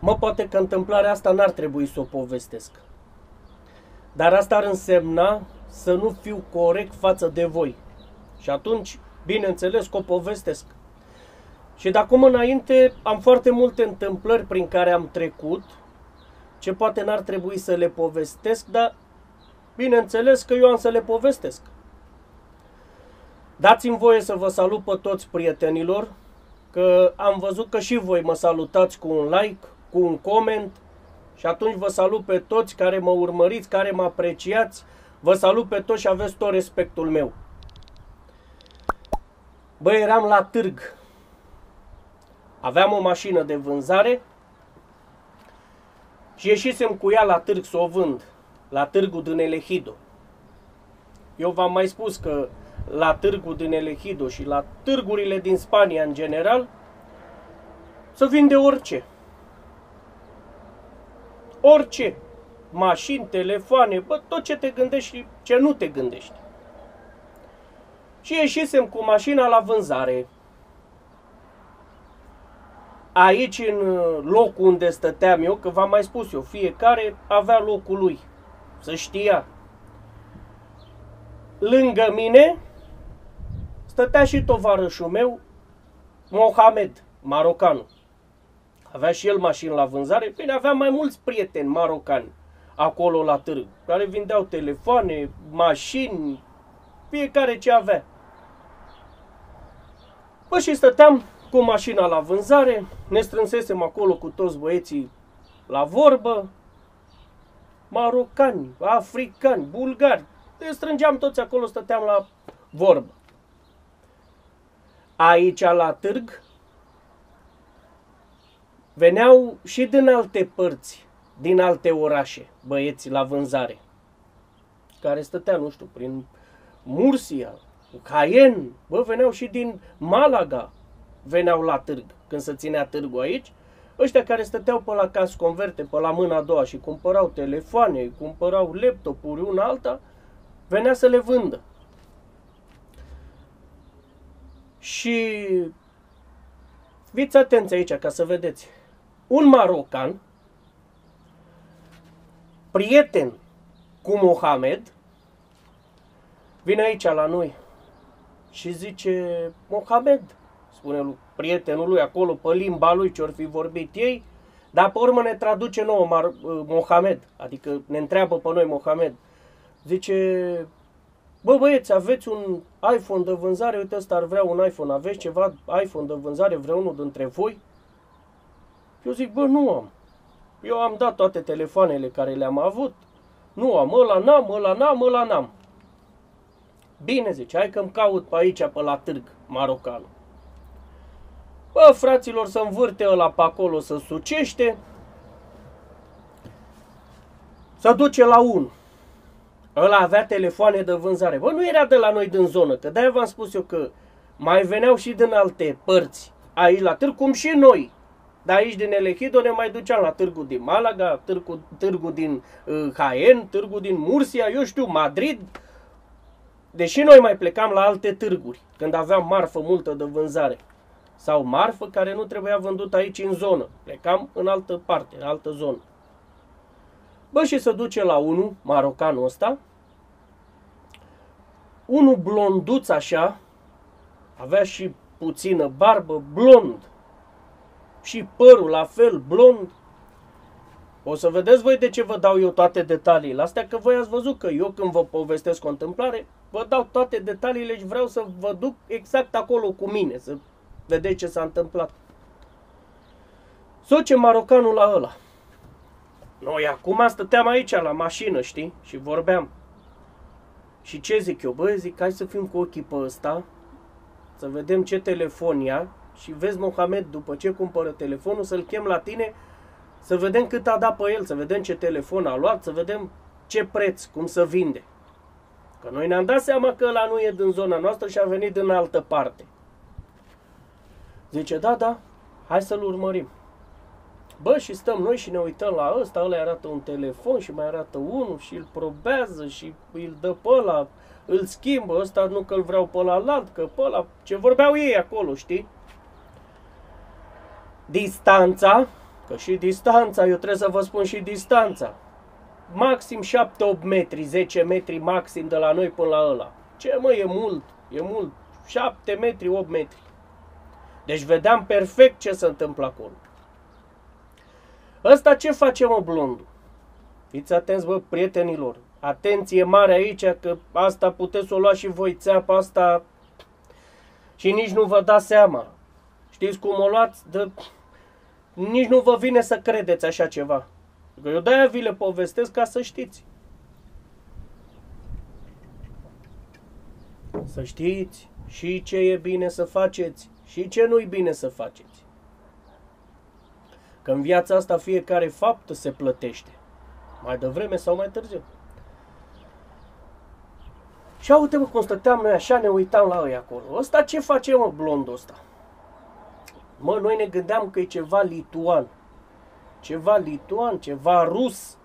Mă, poate că întâmplarea asta n-ar trebui să o povestesc. Dar asta ar însemna să nu fiu corect față de voi. Și atunci, bineînțeles că o povestesc. Și de acum înainte am foarte multe întâmplări prin care am trecut, ce poate n-ar trebui să le povestesc, dar bineînțeles că eu am să le povestesc. Dați-mi voie să vă salut pe toți prietenilor, că am văzut că și voi mă salutați cu un like, cu un coment și atunci vă salut pe toți care mă urmăriți, care mă apreciați, vă salut pe toți și aveți tot respectul meu. Băi, eram la târg. Aveam o mașină de vânzare și ieșisem cu ea la târg să o vând, la târgul din Elehido. Eu v-am mai spus că la târgul din Elehido și la târgurile din Spania în general, să vinde orice. Orice. Mașini, telefoane, bă, tot ce te gândești și ce nu te gândești. Și ieșisem cu mașina la vânzare. Aici, în locul unde stăteam eu, că v-am mai spus eu, fiecare avea locul lui. Să știa. Lângă mine stătea și tovarășul meu, Mohamed, marocanul. Avea și el mașini la vânzare. Bine, avea mai mulți prieteni marocani acolo la târg, care vindeau telefoane, mașini, fiecare ce avea. Bă, și stăteam cu mașina la vânzare, ne strânsesem acolo cu toți băieții la vorbă, marocani, africani, bulgari, ne strângeam toți acolo, stăteam la vorbă. Aici la târg veneau și din alte părți, din alte orașe, băieți la vânzare, care stătea, nu știu, prin Mursia, Cayenne, bă, veneau și din Malaga, veneau la târg, când se ținea târgul aici, ăștia care stăteau pe la caz converte, pe la mâna a doua și cumpărau telefoane, cumpărau laptopuri, una alta, venea să le vândă. Și fiți atenți aici ca să vedeți. Un marocan, prieten cu Mohamed, vine aici la noi și zice, Mohamed, spune lui prietenul lui acolo pe limba lui ce or fi vorbit ei, dar pe urmă ne traduce nouă Mar- Mohamed, adică ne întreabă pe noi Mohamed. Zice, Bă, băieți, aveți un iPhone de vânzare, uite ăsta ar vrea un iPhone, aveți ceva iPhone de vânzare, vreunul dintre voi? Eu zic, bă, nu am. Eu am dat toate telefoanele care le-am avut. Nu am, ăla n-am, ăla n-am, ăla n-am. Bine, zice, hai că-mi caut pe aici, pe la târg, marocanul. Bă, fraților, să învârte ăla pe acolo, să sucește. Să duce la unul. Ăla avea telefoane de vânzare. Bă, nu era de la noi din zonă, că de-aia v-am spus eu că mai veneau și din alte părți aici la târg, cum și noi. Dar aici din Elehido ne mai duceam la târgul din Malaga, târgul, târgul din uh, Jaén, târgul din Murcia, eu știu, Madrid. Deși noi mai plecam la alte târguri, când aveam marfă multă de vânzare. Sau marfă care nu trebuia vândut aici în zonă. Plecam în altă parte, în altă zonă. Bă, și se duce la unul, marocanul ăsta, unul blonduț așa, avea și puțină barbă, blond, și părul la fel, blond. O să vedeți voi de ce vă dau eu toate detaliile astea, că voi ați văzut că eu când vă povestesc o întâmplare, vă dau toate detaliile și vreau să vă duc exact acolo cu mine, să vedeți ce s-a întâmplat. Soce marocanul la ăla. Noi acum stăteam aici la mașină, știi? Și vorbeam. Și ce zic eu? Băi, zic, hai să fim cu ochii pe ăsta, să vedem ce telefon ia și vezi, Mohamed, după ce cumpără telefonul, să-l chem la tine, să vedem cât a dat pe el, să vedem ce telefon a luat, să vedem ce preț, cum să vinde. Că noi ne-am dat seama că ăla nu e din zona noastră și a venit din altă parte. Zice, da, da, hai să-l urmărim. Bă, și stăm noi și ne uităm la ăsta, ăla arată un telefon și mai arată unul și îl probează și îl dă pe ăla, îl schimbă, ăsta nu că îl vreau pe ăla alt, că pe ăla, ce vorbeau ei acolo, știi? Distanța, Că și distanța, eu trebuie să vă spun și distanța. Maxim 7-8 metri, 10 metri maxim de la noi până la ăla. Ce mă, e mult, e mult. 7 metri, 8 metri. Deci vedeam perfect ce se întâmplă acolo. Ăsta ce face, mă, blondul? Fiți atenți, bă, prietenilor. Atenție mare aici, că asta puteți să o luați și voi țeapa asta și nici nu vă dați seama. Știți cum o luați? De... Nici nu vă vine să credeți așa ceva. Că eu de-aia vi le povestesc ca să știți. Să știți și ce e bine să faceți și ce nu-i bine să faceți. Că în viața asta fiecare fapt se plătește. Mai devreme sau mai târziu. Și uite mă cum stăteam noi așa, ne uitam la ei acolo. Ăsta ce face mă blondul ăsta? Mă, noi ne gândeam că e ceva lituan. Ceva lituan, ceva rus.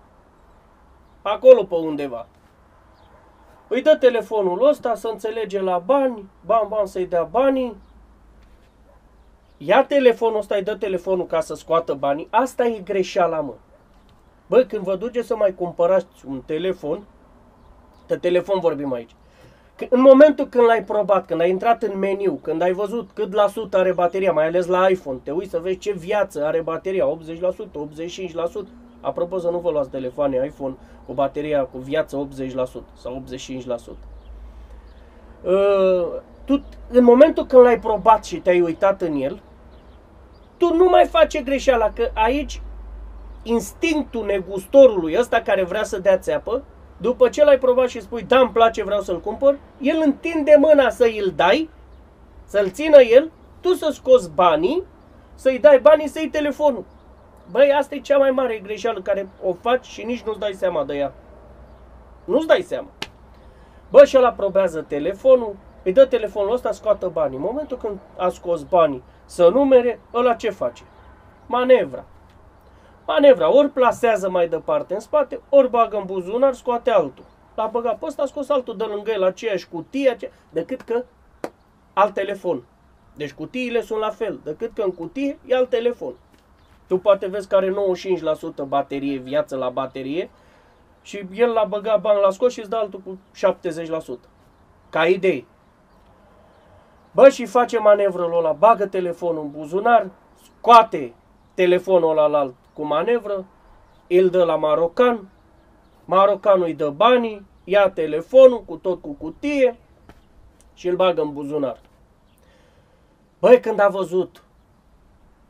Acolo pe undeva. Îi dă telefonul ăsta să înțelege la bani, bam, bam, să-i dea banii. Ia telefonul ăsta, îi dă telefonul ca să scoată banii. Asta e greșeala, mă. Bă, când vă duceți să mai cumpărați un telefon, de telefon vorbim aici, în momentul când l-ai probat, când ai intrat în meniu, când ai văzut cât la sută are bateria, mai ales la iPhone, te uiți să vezi ce viață are bateria, 80%, 85%. Apropo să nu vă luați telefoane iPhone cu bateria cu viață 80% sau 85%. Uh, tu, în momentul când l-ai probat și te-ai uitat în el, tu nu mai face greșeala, că aici instinctul negustorului ăsta care vrea să dea țeapă, după ce l-ai provat și spui, da, îmi place, vreau să-l cumpăr, el întinde mâna să îl dai, să-l țină el, tu să scoți banii, să-i dai banii, să-i telefonul. Băi, asta e cea mai mare greșeală care o faci și nici nu-ți dai seama de ea. Nu-ți dai seama. Bă, și ăla probează telefonul, îi dă telefonul ăsta, scoată banii. În momentul când a scos banii să numere, ăla ce face? Manevra. Manevra, ori plasează mai departe în spate, ori bagă în buzunar, scoate altul. L-a băgat pe ăsta, a scos altul de lângă el, aceeași cutie, ace... decât că alt telefon. Deci cutiile sunt la fel, decât că în cutie e alt telefon. Tu poate vezi că are 95% baterie, viață la baterie și el l-a băgat bani la scos și îți dă altul cu 70%. Ca idee. Bă, și face manevrul ăla, bagă telefonul în buzunar, scoate telefonul ăla la alt cu manevră, îl dă la marocan, marocanul îi dă banii, ia telefonul cu tot cu cutie și îl bagă în buzunar. Băi, când a văzut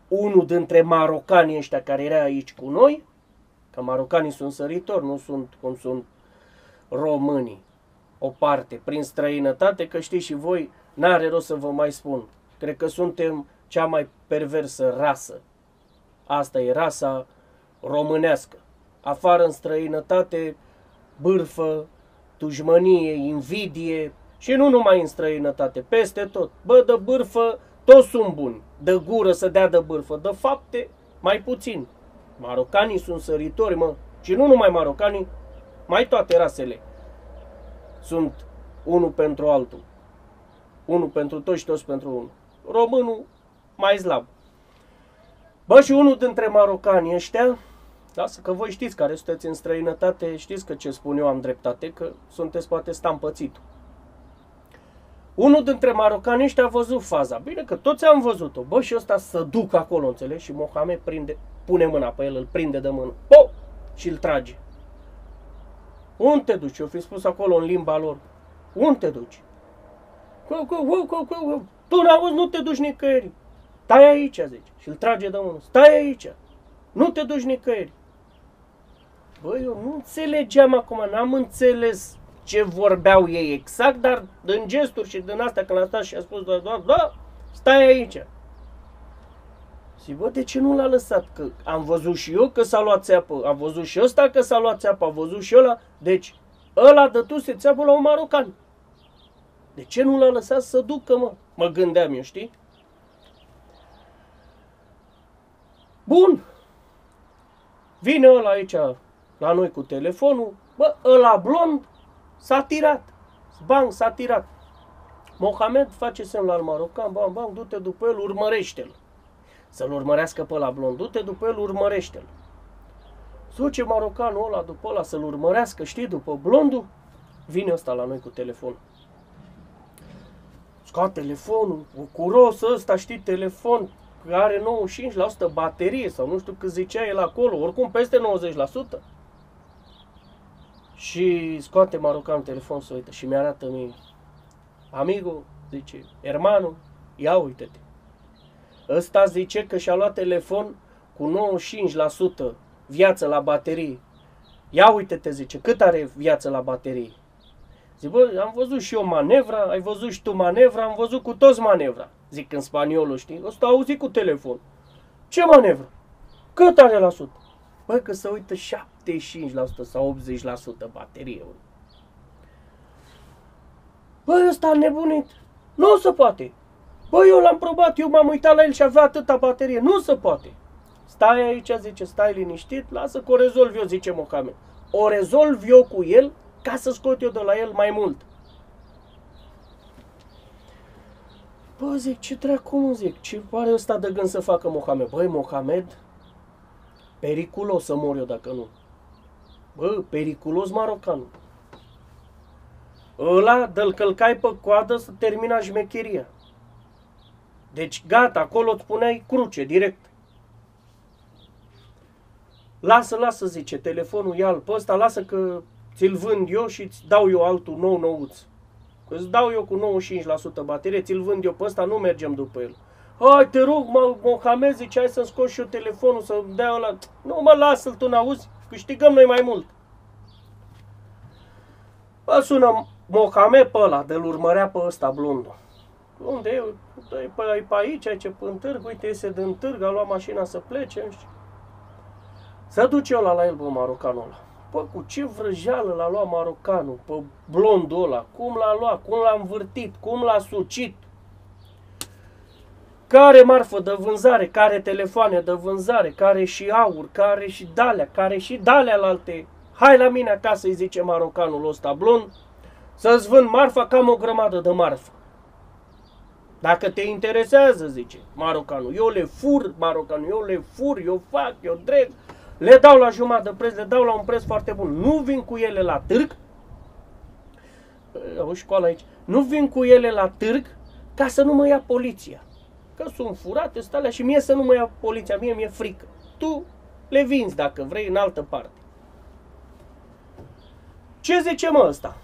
unul dintre marocanii ăștia care era aici cu noi, că marocanii sunt săritori, nu sunt cum sunt românii, o parte, prin străinătate, că știți și voi, n-are rost să vă mai spun. Cred că suntem cea mai perversă rasă Asta e rasa românească. Afară în străinătate, bârfă, dușmănie, invidie și nu numai în străinătate, peste tot. Bă, de bârfă, toți sunt buni. De gură să dea de bârfă, de fapte, mai puțin. Marocanii sunt săritori, mă. Și nu numai marocanii, mai toate rasele sunt unul pentru altul. Unul pentru toți și toți pentru unul. Românul mai slab. Bă, și unul dintre marocanii ăștia, lasă că voi știți care sunteți în străinătate, știți că ce spun eu am dreptate, că sunteți poate stampățit. Unul dintre marocanii ăștia a văzut faza. Bine că toți am văzut-o. Bă, și ăsta să duc acolo, înțelegi? Și Mohamed prinde, pune mâna pe el, îl prinde de mână. Po! Și îl trage. Unde te duci? Eu fi spus acolo în limba lor. Unde te duci? Tu n-auzi, nu te duci nicăieri. Stai aici, zice. Și îl trage de mână. Stai aici. Nu te duci nicăieri. Băi, eu nu înțelegeam acum, n-am înțeles ce vorbeau ei exact, dar din gesturi și din asta când a stat și a spus, da, da, da, stai aici. Și bă, de ce nu l-a lăsat? Că am văzut și eu că s-a luat țeapă, am văzut și ăsta că s-a luat țeapă, am văzut și ăla. Deci, ăla dătuse țeapă la un marocan. De ce nu l-a lăsat să ducă, mă? Mă gândeam eu, știi? Bun. Vine ăla aici la noi cu telefonul. Bă, ăla blond s-a tirat. Bang, s-a tirat. Mohamed face semn la marocan, bam, bam, du-te după el, urmărește-l. Să-l urmărească pe la blond. Du-te după el, urmărește-l. Duce marocanul ăla după ăla să-l urmărească, știi, după blondul. Vine ăsta la noi cu telefon. Scoate telefonul, bucuros ăsta, știi, telefon, care are 95% baterie sau nu știu cât zicea el acolo, oricum peste 90%. Și scoate marocanul telefon să uită și mi-arată mie. Amigo, zice, hermano, ia uite-te. Ăsta zice că și-a luat telefon cu 95% viață la baterie. Ia uite-te, zice, cât are viață la baterie? Zic, bă, am văzut și eu manevra, ai văzut și tu manevra, am văzut cu toți manevra. Zic în spaniolul, știi? Ăsta auzit cu telefon. Ce manevră? Cât are la sută? Bă, că se uită 75% sau 80% baterie. Bă, ăsta a nebunit. Nu se poate. Bă, eu l-am probat, eu m-am uitat la el și avea atâta baterie. Nu se poate. Stai aici, zice, stai liniștit, lasă că o rezolv eu, zice Mohamed. O rezolv eu cu el ca să scot eu de la el mai mult. Bă, zic, ce dracu mă zic, ce pare ăsta de gând să facă Mohamed? Băi, Mohamed, periculos să mor eu dacă nu. Bă, periculos marocan. Ăla de-l călcai pe coadă să termina șmecheria. Deci gata, acolo îți puneai cruce, direct. Lasă, lasă, zice, telefonul ia pe ăsta, lasă că ți-l vând eu și îți dau eu altul nou nouț. Îți dau eu cu 95% baterie, ți-l vând eu pe ăsta, nu mergem după el. Hai, te rog, mă, Mohamed, zice, hai să-mi scot și eu telefonul, să dea ăla. Nu mă, lasă-l, tu n-auzi? Câștigăm noi mai mult. Bă, sună Mohamed pe ăla, de-l urmărea pe ăsta blondul. Unde e? Păi, păi pe aici, aici, pe târg, uite, iese din târg, a luat mașina să plece, nu știu. Să duce ăla la el, bă, marocanul ăla. Bă, cu ce vrăjeală l-a luat marocanul? Pe blondul ăla, cum l-a luat, cum l-a învârtit, cum l-a sucit. Care marfă de vânzare, care telefoane de vânzare, care și aur, care și dalea, care și dalea la alte. Hai la mine acasă, îi zice marocanul ăsta blond, să-ți vând marfa, cam o grămadă de marfă. Dacă te interesează, zice marocanul, eu le fur, marocanul, eu le fur, eu fac, eu dreg, le dau la jumătate de preț, le dau la un preț foarte bun. Nu vin cu ele la târg, o școală aici, nu vin cu ele la târg ca să nu mă ia poliția. Că sunt furate, stale și mie să nu mă ia poliția, mie mi-e frică. Tu le vinzi dacă vrei în altă parte. Ce zice mă ăsta?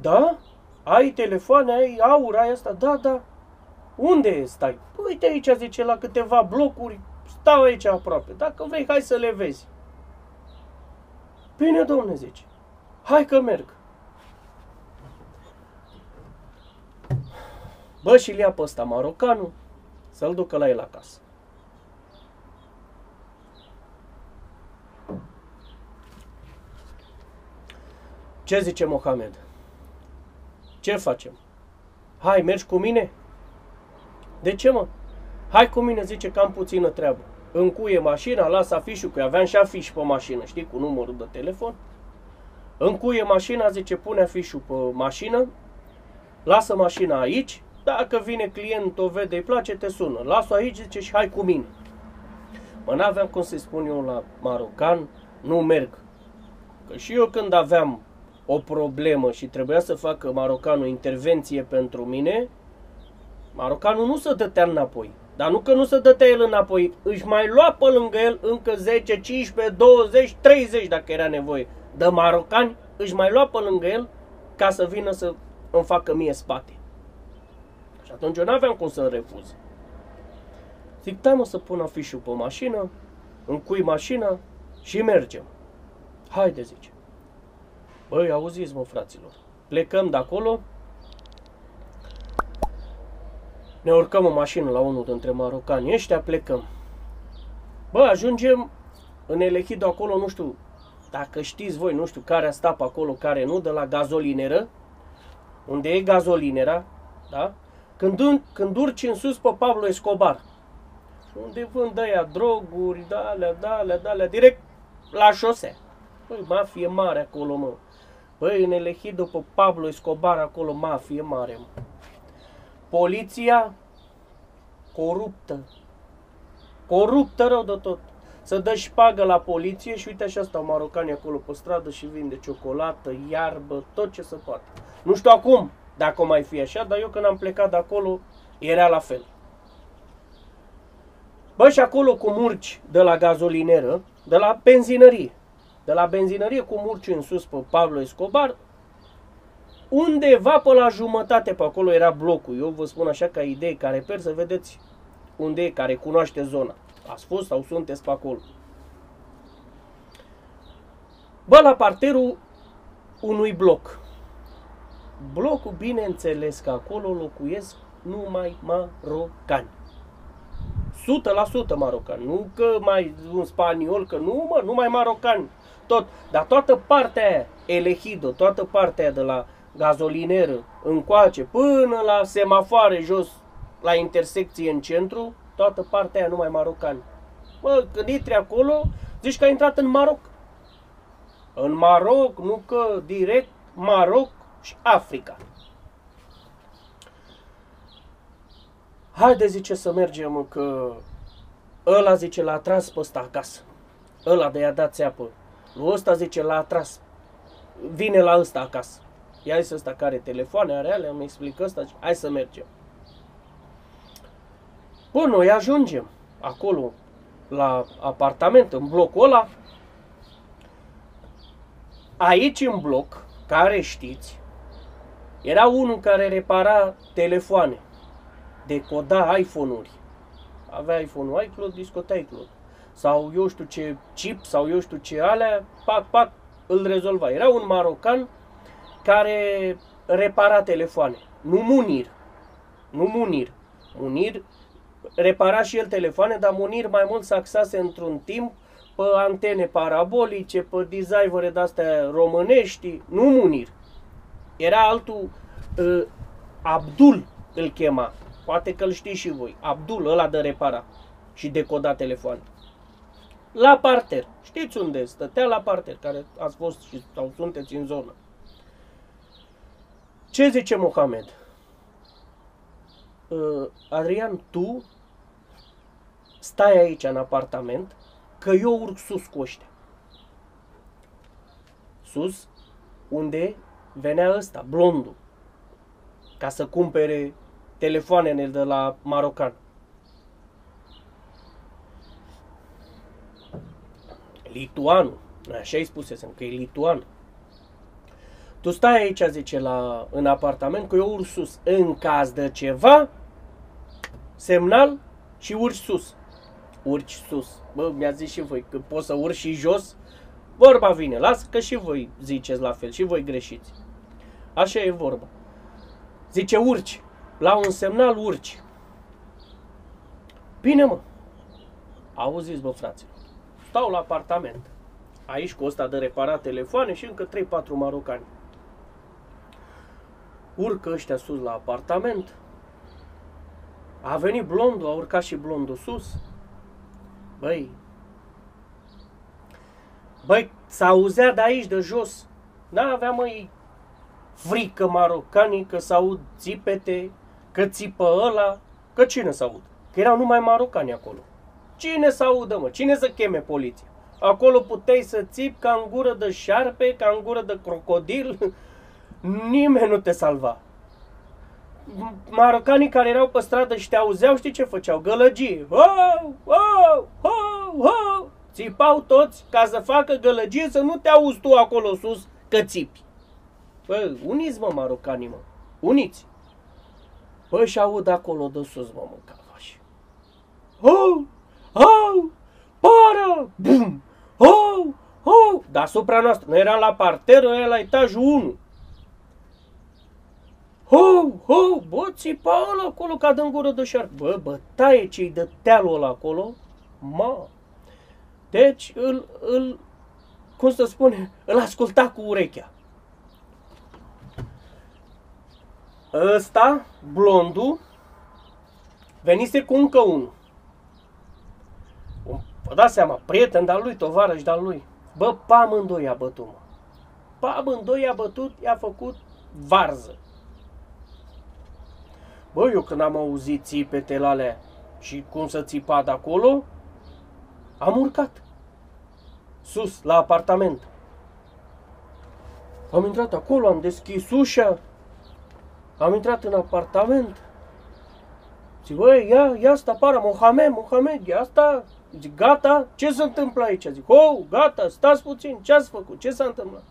Da? Ai telefoane, ai aur, ai asta? Da, da. Unde stai? Păi uite aici, zice, la câteva blocuri, stau aici aproape. Dacă vrei, hai să le vezi. Bine, domne, zice. Hai că merg. Bă, și-l ia pe ăsta marocanul să-l ducă la el acasă. Ce zice Mohamed? Ce facem? Hai, mergi cu mine? De ce, mă? Hai cu mine, zice că am puțină treabă. Încuie mașina, lasă afișul, că aveam și afiș pe mașină, știi, cu numărul de telefon. Încuie mașina, zice, pune afișul pe mașină, lasă mașina aici, dacă vine client, o vede, îi place, te sună. Lasă aici, zice, și hai cu mine. Mă, n-aveam cum să-i spun eu la marocan, nu merg. Că și eu când aveam o problemă și trebuia să facă marocanul intervenție pentru mine, marocanul nu se dătea înapoi. Dar nu că nu se dătea el înapoi, își mai lua pe lângă el încă 10, 15, 20, 30 dacă era nevoie de marocani, își mai lua pe lângă el ca să vină să îmi facă mie spate. Și atunci eu n-aveam cum să-l refuz. Zic, da mă să pun afișul pe mașină, încui mașina și mergem. Haide, zice. Băi, auziți mă, fraților, plecăm de acolo, ne urcăm în mașină la unul dintre marocani ăștia, plecăm. Bă, ajungem în Elehido acolo, nu știu, dacă știți voi, nu știu care a stat pe acolo, care nu, de la gazolineră, unde e gazolinera, da? Când, când urci în sus pe Pablo Escobar, unde vând aia droguri, dalea, dalea, dalea, direct la șosea. Păi, mafie mare acolo, mă. Băi, în Elehido pe Pablo Escobar, acolo mafie mare, mă. Poliția coruptă, coruptă rău de tot. Să dă șpagă la poliție și uite așa stau marocani acolo pe stradă și vinde ciocolată, iarbă, tot ce se poate. Nu știu acum dacă o mai fi așa, dar eu când am plecat de acolo era la fel. Bă, și acolo cu murci de la gazolineră, de la benzinărie, de la benzinărie cu murci în sus pe Pablo Escobar, undeva pe la jumătate pe acolo era blocul. Eu vă spun așa ca idee care per să vedeți unde e, care cunoaște zona. Ați fost sau sunteți pe acolo. Bă, la parterul unui bloc. Blocul, bineînțeles că acolo locuiesc numai marocani. 100% marocani. Nu că mai un spaniol, că nu, mă, numai marocani. Tot. Dar toată partea aia, Elehido, toată partea aia de la gazolineră încoace până la semafoare jos la intersecție în centru, toată partea aia numai marocani. Mă, când intri acolo, zici că ai intrat în Maroc. În Maroc, nu că direct Maroc și Africa. Haide, zice, să mergem, că ăla, zice, l-a tras pe ăsta acasă. Ăla de i-a dat țeapă. Lui ăsta, zice, l-a tras. Vine la ăsta acasă. Ia să ăsta care telefoane are alea, îmi explică ăsta, hai să mergem. Bun, noi ajungem acolo, la apartament, în blocul ăla. Aici în bloc, care știți, era unul care repara telefoane, decoda iPhone-uri. Avea iPhone-ul iCloud, discota iCloud. Sau eu știu ce chip, sau eu știu ce alea, pac, pac, îl rezolva. Era un marocan care repara telefoane. Nu Munir. Nu Munir. Munir repara și el telefoane, dar Munir mai mult s-a axase într-un timp pe antene parabolice, pe designere de-astea românești. Nu Munir. Era altul, uh, Abdul îl chema. Poate că îl știți și voi. Abdul, ăla de repara și decoda telefoane. La parter. Știți unde? Stătea la parter, care ați fost și, sau sunteți în zonă. Ce zice Mohamed? Uh, Adrian, tu stai aici în apartament, că eu urc sus cu ăștia. Sus, unde venea ăsta, blondul, ca să cumpere telefoanele de la Marocan. Lituanul, așa îi spusesem, că e lituan. Tu stai aici, zice, la, în apartament, că eu urc sus. În caz de ceva, semnal și urci sus. Urci sus. Bă, mi-a zis și voi că poți să urci și jos. Vorba vine, las că și voi ziceți la fel, și voi greșiți. Așa e vorba. Zice urci. La un semnal urci. Bine, mă. Auziți, bă, fraților. Stau la apartament. Aici cu ăsta de reparat telefoane și încă 3-4 marocani. Urcă ăștia sus la apartament. A venit blondul, a urcat și blondul sus. Băi, băi, s-auzea de aici, de jos. N-avea, măi, frică marocanii că s-aud țipete, că țipă ăla, că cine s-aud? Că erau numai marocani acolo. Cine să audă, mă? Cine să cheme poliția? Acolo puteai să țip ca în gură de șarpe, ca în gură de crocodil, Nimeni nu te salva. Marocanii care erau pe stradă și te auzeau, știi ce făceau? Gălăgie. Ho, ho, ho, ho. Țipau toți ca să facă gălăgie să nu te auzi tu acolo sus că țipi. Bă, uniți mă marocanii mă. Uniți. Bă, și aud acolo de sus mă mâncavași. Ho, ho, para, bum, ho, ho. Deasupra noastră. Noi eram la parter, noi la etajul 1. Ho, ho, bă, țipa ăla acolo ca în gură de șarp. Bă, bătaie ce-i de tealul ăla acolo. Ma. Deci îl, îl, cum să spune, îl asculta cu urechea. Ăsta, blondul, venise cu încă unul. Vă dați seama, prieten de-al lui, tovarăș de-al lui. Bă, pe amândoi a bătut, mă. Pe amândoi a bătut, i-a făcut varză. Bă, eu când am auzit țipetele alea și cum să țipa de acolo, Am urcat. Sus, la apartament. Am intrat acolo, am deschis ușa, am intrat în apartament. Zic, băi, ia, ia asta para, Mohamed, Mohamed, ia asta. Zic, gata, ce se întâmplă aici? Zic, oh, gata, stați puțin, ce ați făcut, ce s-a întâmplat?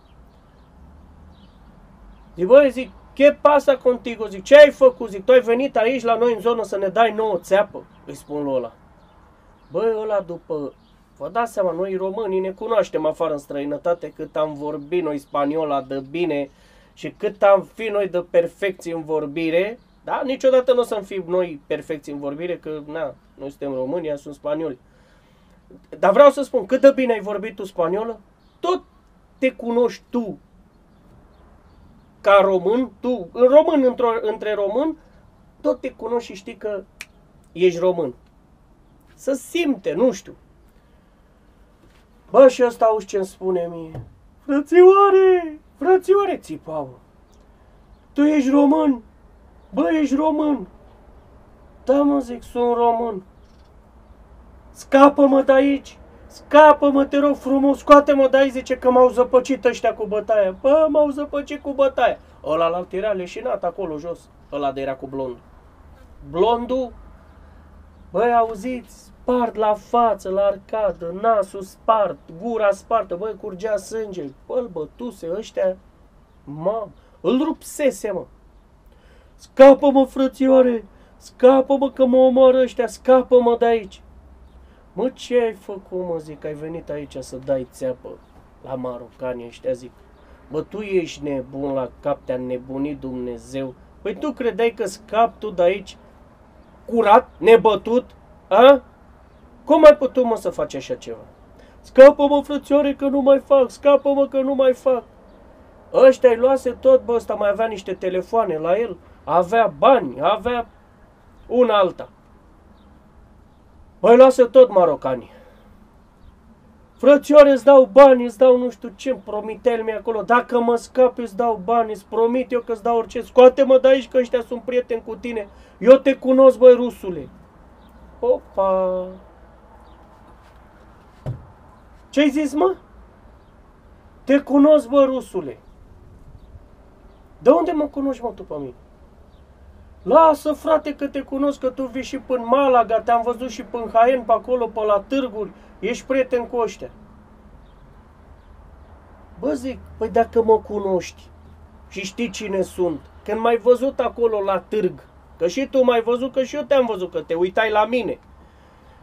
Zic, băi, zic, ce pasa contigo? Zic, ce ai făcut? Zic, tu ai venit aici la noi în zonă să ne dai nouă țeapă? Îi spun lui ăla. Băi, ăla după... Vă dați seama, noi românii ne cunoaștem afară în străinătate cât am vorbit noi spaniola de bine și cât am fi noi de perfecți în vorbire, da? Niciodată nu o să fim noi perfecți în vorbire, că, na, noi suntem români, sunt spanioli. Dar vreau să spun, cât de bine ai vorbit tu spaniolă, tot te cunoști tu ca român, tu, în român, într între român, tot te cunoști și știi că ești român. Să simte, nu știu. Bă, și ăsta auzi ce-mi spune mie. Frățioare, frățioare, țipau. Tu ești român? Bă, ești român. Da, mă, zic, sunt român. Scapă-mă de aici. Scapă-mă, te rog frumos, scoate-mă de aici, zice că m-au zăpăcit ăștia cu bătaia. Bă, m-au zăpăcit cu bătaia. Ăla la era leșinat acolo jos, ăla de era cu blond. Blondul, băi, auziți, spart la față, la arcadă, nasul spart, gura spartă, băi, curgea sânge, îl bătuse ăștia, mam, îl rupsese, mă. Scapă-mă, frățioare, scapă-mă că mă omoară ăștia, scapă-mă de aici. Mă, ce ai făcut, mă, zic, ai venit aici să dai țeapă la marocani ăștia, zic. Bă, tu ești nebun la cap, te-a nebunit Dumnezeu. Păi tu credeai că scap tu de aici curat, nebătut? A? Cum ai putut, mă, să faci așa ceva? Scapă-mă, frățioare, că nu mai fac, scapă-mă că nu mai fac. Ăștia îi luase tot, bă, ăsta mai avea niște telefoane la el, avea bani, avea una alta. Păi lasă tot marocanii. Frățioare, îți dau bani, îți dau nu știu ce, promitel mi acolo. Dacă mă scap, îți dau bani, îți promit eu că îți dau orice. Scoate-mă de aici că ăștia sunt prieteni cu tine. Eu te cunosc, băi, rusule. Opa! Ce-ai zis, mă? Te cunosc, bă, rusule. De unde mă cunoști, mă, tu pe mine? Lasă, frate, că te cunosc, că tu vii și până Malaga, te-am văzut și până Haen, pe acolo, pe la târguri, ești prieten cu ăștia. Bă, zic, păi dacă mă cunoști și știi cine sunt, când m-ai văzut acolo la târg, că și tu m-ai văzut, că și eu te-am văzut, că te uitai la mine,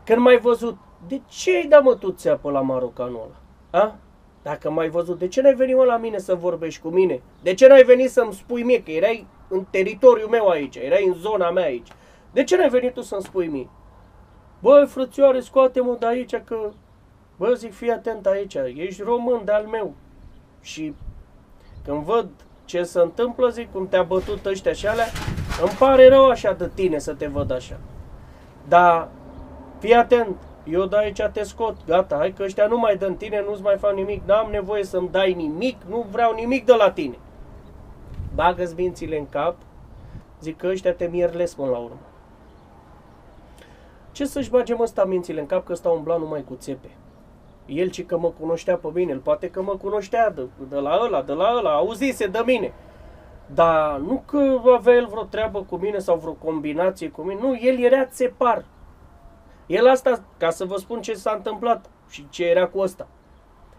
când m-ai văzut, de ce ai dat mă tu țeapă la marocanul ăla? A? Dacă m-ai văzut, de ce n-ai venit mă la mine să vorbești cu mine? De ce n-ai venit să-mi spui mie că erai în teritoriul meu aici, erai în zona mea aici. De ce n-ai venit tu să-mi spui mie? Băi, frățioare, scoate-mă de aici că... Bă, zic, fii atent aici, ești român de-al meu. Și când văd ce se întâmplă, zic, cum te-a bătut ăștia și alea, îmi pare rău așa de tine să te văd așa. Dar, fii atent, eu de aici te scot, gata, hai că ăștia nu mai dă în tine, nu-ți mai fac nimic, n-am nevoie să-mi dai nimic, nu vreau nimic de la tine bagă mințile în cap, zic că ăștia te mierlesc până la urmă. Ce să-și bage mă ăsta mințile în cap că ăsta umbla numai cu țepe? El ci că mă cunoștea pe mine, el poate că mă cunoștea de, de la ăla, de la ăla, auzise de mine. Dar nu că avea el vreo treabă cu mine sau vreo combinație cu mine, nu, el era țepar. El asta, ca să vă spun ce s-a întâmplat și ce era cu ăsta.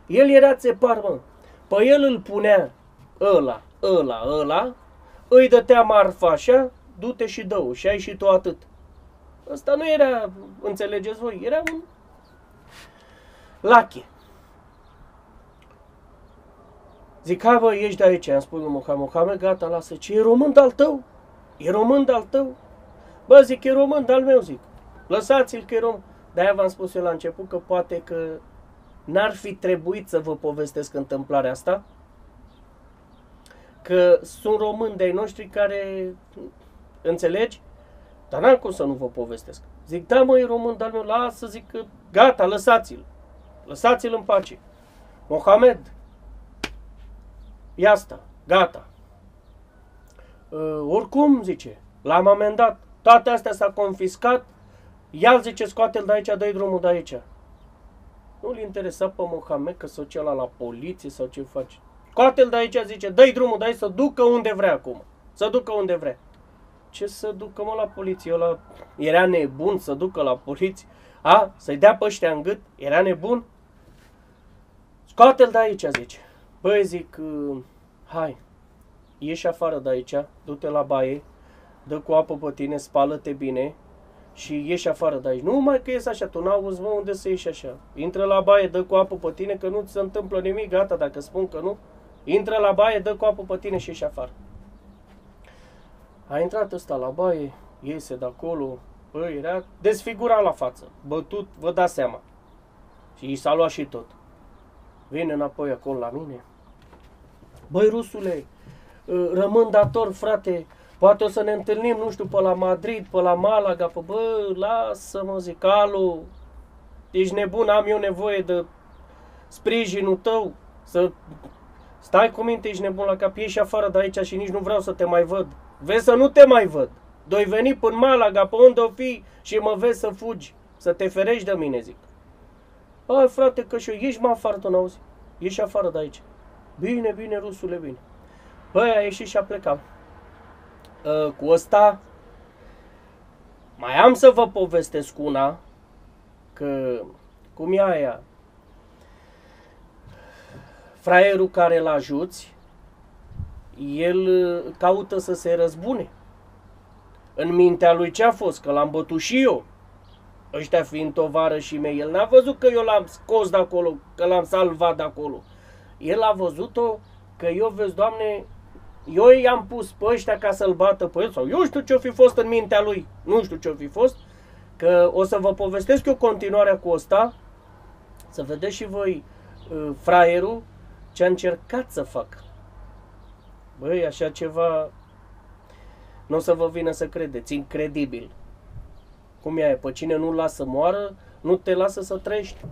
El era țepar, mă. Pe el îl punea ăla, ăla, ăla, îi dătea marfa așa, du-te și dă și ai și tu atât. Asta nu era, înțelegeți voi, era un lache. Zic, hai bă, ești de aici, am spus lui Mohamed, Mohamed, gata, lasă, ce e român de-al tău? E român de-al tău? Bă, zic, e român de-al meu, zic. Lăsați-l că e român. De-aia v-am spus eu la început că poate că n-ar fi trebuit să vă povestesc întâmplarea asta, că sunt români de-ai noștri care, înțelegi? Dar n-am cum să nu vă povestesc. Zic, da mă, e român dar meu, lasă, zic că gata, lăsați-l. Lăsați-l în pace. Mohamed, ia asta, gata. Uh, oricum, zice, l-am amendat. Toate astea s-a confiscat. Ia zice, scoate-l de aici, dă drumul de aici. Nu-l interesa pe Mohamed că s-o la la poliție sau ce face. Scoate-l de aici, zice, dă-i drumul, dai să ducă unde vrea acum. Să ducă unde vrea. Ce să ducă mă la poliție? Ăla era nebun să ducă la poliție. A? Să-i dea pe ăștia în gât? Era nebun? Scoate-l de aici, zice. Băi, zic, uh, hai, ieși afară de aici, du-te la baie, dă cu apă pe tine, spală-te bine și ieși afară de aici. Nu mai că ies așa, tu n-auzi, mă, unde să ieși așa. Intră la baie, dă cu apă pe tine, că nu ți se întâmplă nimic, gata, dacă spun că nu. Intră la baie, dă cu apă pe tine și ieși afară. A intrat ăsta la baie, iese de acolo, băi, era desfigurat la față, bătut, vă dați seama. Și i s-a luat și tot. Vine înapoi acolo la mine. Băi, rusule, ă, rămân dator, frate, poate o să ne întâlnim, nu știu, pe la Madrid, pe la Malaga, pe bă, lasă-mă, zic, alu, ești nebun, am eu nevoie de sprijinul tău, să stai cu minte, ești nebun la cap, ieși afară de aici și nici nu vreau să te mai văd. Vezi să nu te mai văd. Doi veni până Malaga, pe unde o fi și mă vezi să fugi, să te ferești de mine, zic. Ai, frate, că și eu, ieși mă afară, tu n-auzi? Ieși afară de aici. Bine, bine, rusule, bine. Băi, a ieșit și a plecat. Uh, cu ăsta mai am să vă povestesc una, că cum e aia, fraierul care îl ajuți, el caută să se răzbune. În mintea lui ce a fost? Că l-am bătut și eu. Ăștia fiind și mei, el n-a văzut că eu l-am scos de acolo, că l-am salvat de acolo. El a văzut-o că eu, vezi, Doamne, eu i-am pus pe ăștia ca să-l bată pe el, sau eu știu ce-o fi fost în mintea lui, nu știu ce-o fi fost, că o să vă povestesc eu continuarea cu ăsta, să vedeți și voi uh, fraierul ce a încercat să fac. Băi, așa ceva nu o să vă vină să credeți, incredibil. Cum e Pe cine nu lasă moară, nu te lasă să trăiești.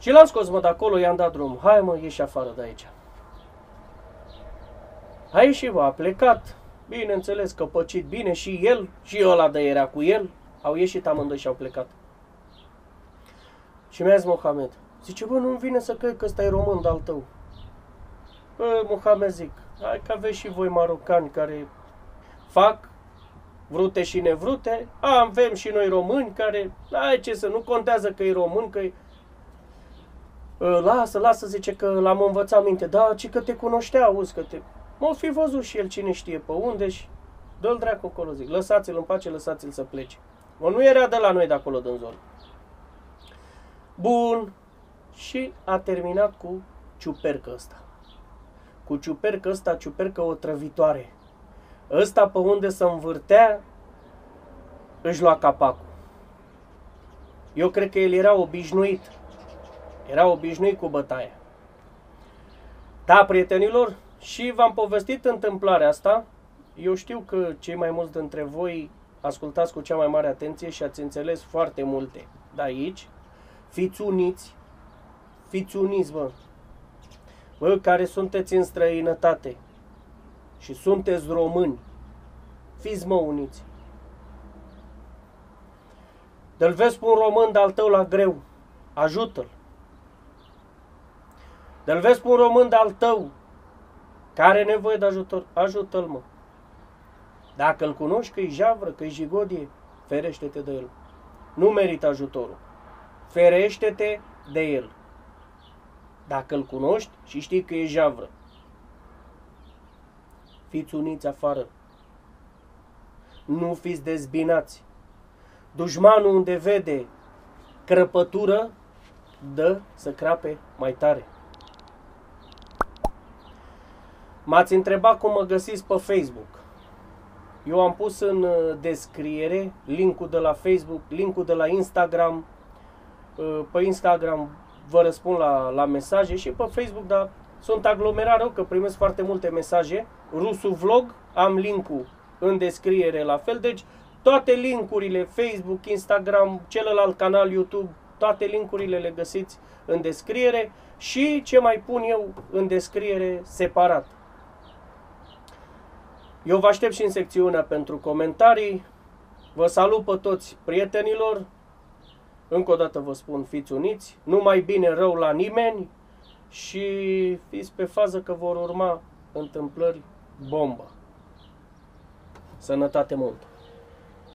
Și l-am scos, mă, de acolo, i-am dat drum. Hai, mă, ieși afară de aici. A ieșit, mă, a plecat. Bineînțeles, căpăcit bine și el, și ăla de era cu el. Au ieșit amândoi și au plecat. Și mi-a zis Mohamed, zice, bă, nu-mi vine să cred că ăsta e român de-al tău. Bă, Mohamed zic, hai că aveți și voi marocani care fac vrute și nevrute, avem și noi români care, ai ce să, nu contează că e român, că e... Ă, lasă, lasă, zice că l-am învățat minte, da, ci că te cunoștea, auzi, că te... M-o fi văzut și el cine știe pe unde și dă-l dracu acolo, zic, lăsați-l în pace, lăsați-l să plece. Mă, nu era de la noi de acolo din zonă. Bun. Și a terminat cu ciupercă ăsta. Cu ciupercă ăsta, ciupercă o trăvitoare. Ăsta pe unde să învârtea, își lua capacul. Eu cred că el era obișnuit. Era obișnuit cu bătaia. Da, prietenilor, și v-am povestit întâmplarea asta. Eu știu că cei mai mulți dintre voi ascultați cu cea mai mare atenție și ați înțeles foarte multe de aici. Fiți uniți, fiți uniți, bă. Bă, care sunteți în străinătate și sunteți români, fiți mă uniți. Dă-l vezi pe un român de-al tău la greu, ajută-l. Dă-l vezi pe un român de-al tău care are nevoie de ajutor, ajută-l mă. Dacă îl cunoști că e javră, că e jigodie, ferește-te de el. Nu merită ajutorul. Ferește-te de el. Dacă îl cunoști și știi că e javră. Fiți uniți afară. Nu fiți dezbinați. Dușmanul unde vede crăpătură, dă să crape mai tare. M-ați întrebat cum mă găsiți pe Facebook. Eu am pus în uh, descriere linkul de la Facebook, linkul de la Instagram. Uh, pe Instagram vă răspund la, la mesaje și pe Facebook, dar sunt aglomerat rău că primesc foarte multe mesaje. Rusu Vlog, am linkul în descriere la fel. Deci toate linkurile, Facebook, Instagram, celălalt canal YouTube, toate linkurile le găsiți în descriere și ce mai pun eu în descriere separat. Eu vă aștept și în secțiunea pentru comentarii. Vă salut pe toți prietenilor Încă o dată vă spun, fiți uniți, nu mai bine rău la nimeni și fiți pe fază că vor urma întâmplări bomba. Sănătate mult!